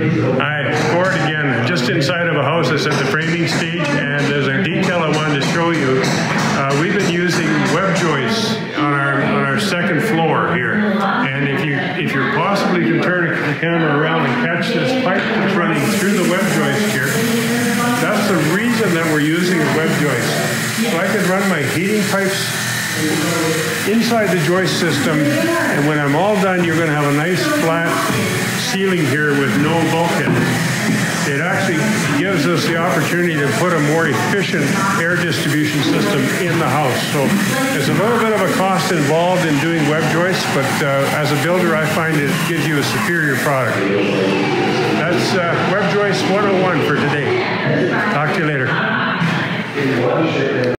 Hi, Gord again, just inside of a house that's at the framing stage, and there's a detail I wanted to show you. Uh, we've been using web joists on our on our second floor here, and if you if you possibly can turn the camera around and catch this pipe that's running through the web joist here, that's the reason that we're using a web joist. So I could run my heating pipes inside the joist system, and when I'm all done, you're going to have a nice flat ceiling here with no bulkhead. It actually gives us the opportunity to put a more efficient air distribution system in the house. So there's a little bit of a cost involved in doing web joists, but uh, as a builder, I find it gives you a superior product. That's uh, Web Joist 101 for today. Talk to you later.